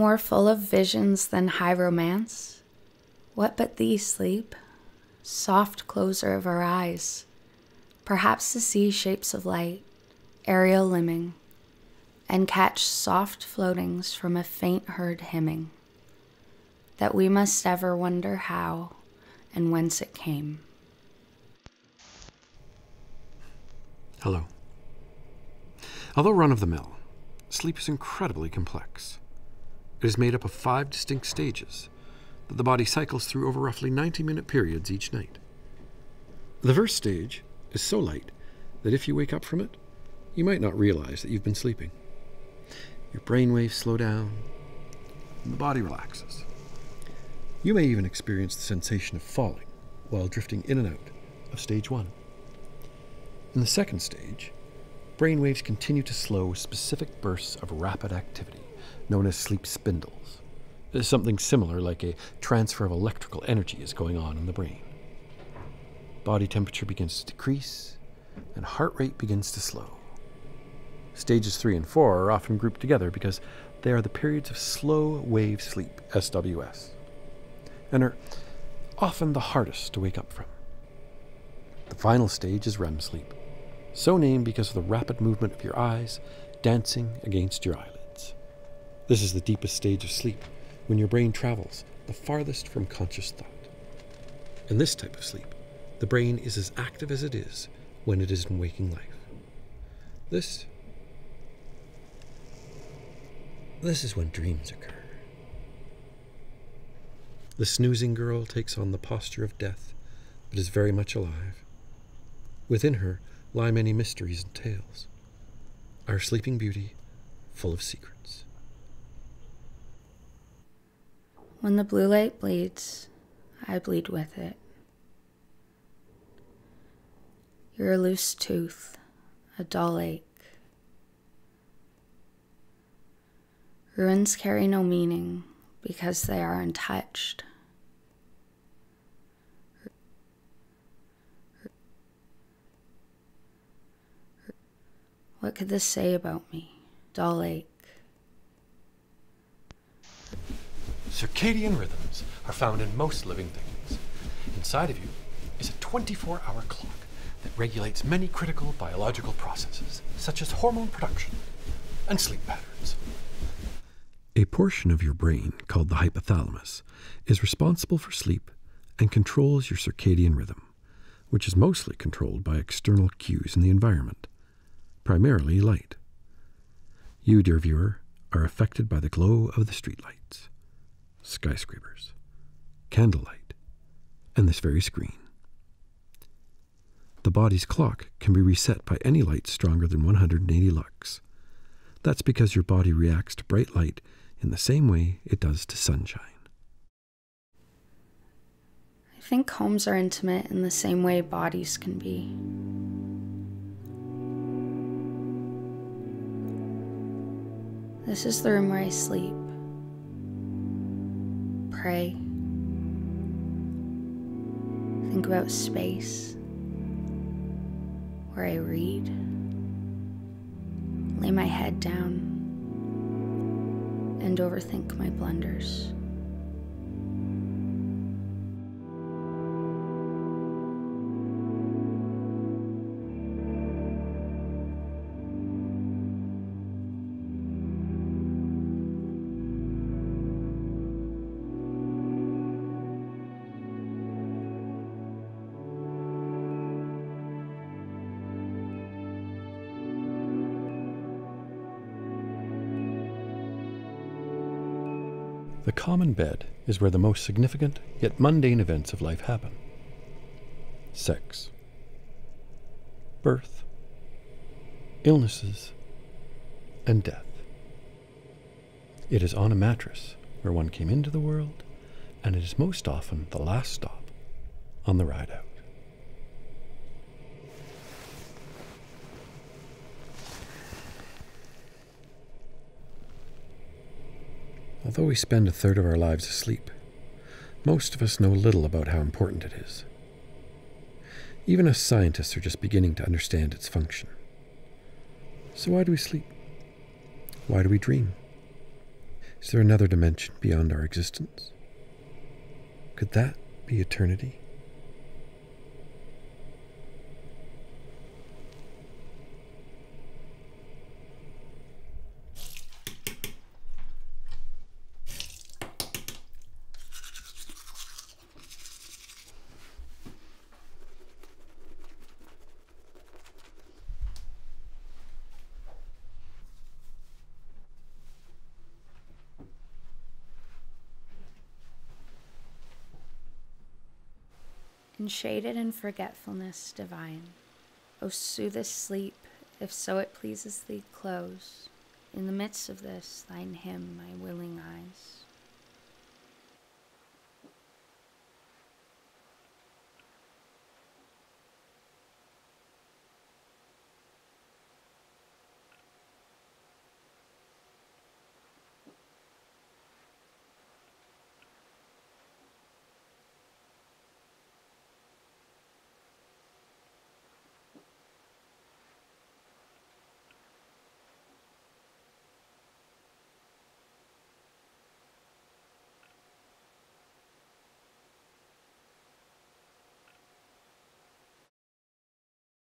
More full of visions than high romance? What but thee, sleep? Soft closer of our eyes, perhaps to see shapes of light, aerial limning, and catch soft floatings from a faint heard hymning, that we must ever wonder how and whence it came. Hello. Although run of the mill, sleep is incredibly complex. It is made up of five distinct stages that the body cycles through over roughly 90 minute periods each night. The first stage is so light that if you wake up from it, you might not realize that you've been sleeping. Your brain waves slow down, and the body relaxes. You may even experience the sensation of falling while drifting in and out of stage one. In the second stage, brain waves continue to slow with specific bursts of rapid activity known as sleep spindles. Something similar like a transfer of electrical energy is going on in the brain. Body temperature begins to decrease, and heart rate begins to slow. Stages 3 and 4 are often grouped together because they are the periods of slow wave sleep, SWS, and are often the hardest to wake up from. The final stage is REM sleep, so named because of the rapid movement of your eyes dancing against your eyelids. This is the deepest stage of sleep, when your brain travels the farthest from conscious thought. In this type of sleep, the brain is as active as it is when it is in waking life. This This is when dreams occur. The snoozing girl takes on the posture of death, but is very much alive. Within her lie many mysteries and tales. Our sleeping beauty, full of secrets. When the blue light bleeds, I bleed with it. You're a loose tooth, a dull ache. Ruins carry no meaning because they are untouched. What could this say about me? Dull ache. Circadian rhythms are found in most living things. Inside of you is a 24 hour clock that regulates many critical biological processes, such as hormone production and sleep patterns. A portion of your brain, called the hypothalamus, is responsible for sleep and controls your circadian rhythm, which is mostly controlled by external cues in the environment, primarily light. You, dear viewer, are affected by the glow of the streetlights skyscrapers, candlelight, and this very screen. The body's clock can be reset by any light stronger than 180 lux. That's because your body reacts to bright light in the same way it does to sunshine. I think homes are intimate in the same way bodies can be. This is the room where I sleep pray. Think about space where I read. Lay my head down and overthink my blunders. The common bed is where the most significant yet mundane events of life happen sex, birth, illnesses, and death. It is on a mattress where one came into the world, and it is most often the last stop on the ride out. Although we spend a third of our lives asleep, most of us know little about how important it is. Even us scientists are just beginning to understand its function. So, why do we sleep? Why do we dream? Is there another dimension beyond our existence? Could that be eternity? Enshaded in forgetfulness divine, O soothest sleep, if so it pleases thee, close, in the midst of this thine hymn, my willing eyes.